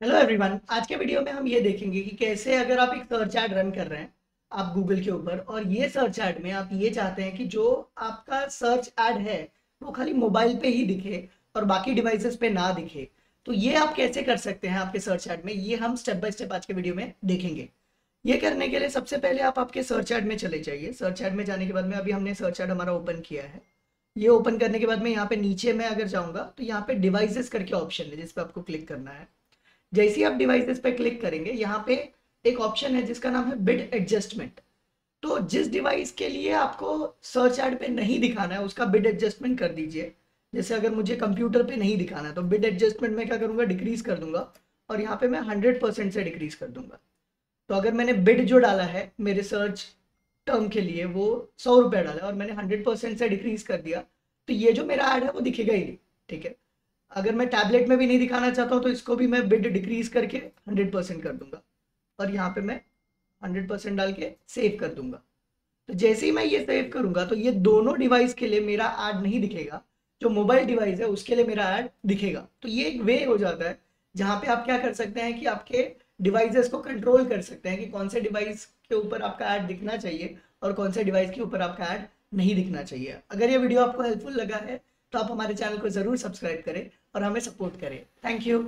Hello everyone आज के video में हम ये देखेंगे कि कैसे अगर आप एक सर्च ऐड रन कर रहे हैं, आप गूगल के ऊपर, और ये सर्च ऐड में आप ये चाहते हैं कि जो आपका सर्च ऐड है, वो खाली मोबाइल पे ही दिखे और बाकी डिवाइसेस पे ना दिखे। तो ये आप कैसे कर सकते हैं आपके सर्च ऐड में? ये हम स्टेप बाय स्टेप आज के वीडियो में देखेंगे। ये करने के लिए सबसे पहले आप आपके सर्च ऐड में चले जाइए। सर्च ऐड में जाने के बाद में अभी हमने सर्च ऐड हमारा ओपन किया है। ये ओपन करने के बाद में यहाँ पे नीचे में अगर जाऊँगा तो यहाँ पे डिवाइसेस करके ऑप्शन है जिसपे आपको क्लिक करना है। जैसे आप डिवाइसेस पे क्लिक करेंगे, यहाँ पे एक ऑप्शन है जिसका नाम है बिड एडजस्टमेंट तो जिस डिवाइस के लिए आपको सर्च एड पे नहीं दिखाना है, उसका बिड एडजस्टमेंट कर दीजिए. जैसे अगर मुझे कंप्यूटर पे नहीं दिखाना है तो बिड एडजस्टमेंट में क्या करूँगा? डिक्रीज कर दूँगा और यहाँ पे मैं हंड्रेड परसेंट से डिक्रीज कर दूँगा. तो अगर मैंने बिड जो डाला है, मेरे सर्च टर्म के लिए, वो सौ डाला और मैंने हंड्रेड परसेंट से डिक्रीज कर दिया तो ये जो मेरा ऐड है, वो दिखेगा ही नहीं. ठीक है? अगर मैं टैबलेट में भी नहीं दिखाना चाहता हूँ तो इसको भी मैं बिड डिक्रीज करके हंड्रेड परसेंट कर दूँगा। और यहाँ पे मैं हंड्रेड परसेंट डाल के सेव कर दूँगा। तो जैसे ही मैं ये सेव करूँगा तो ये दोनों डिवाइस के लिए मेरा ऐड नहीं दिखेगा। जो मोबाइल डिवाइस है, उसके लिए मेरा ऐड दिखेगा। तो ये एक वे हो जाता है, जहाँ पे आप क्या कर सकते हैं कि आपके डिवाइसेस को कंट्रोल कर सकते हैं कि कौन से डिवाइस के ऊपर आपका ऐड दिखना चाहिए और कौन से डिवाइस के ऊपर आपका ऐड नहीं दिखना चाहिए। अगर ये वीडियो आपको हेल्पफुल लगा है तो आप हमारे चैनल को ज़रूर सब्सक्राइब करें और हमें सपोर्ट करें। Thank you.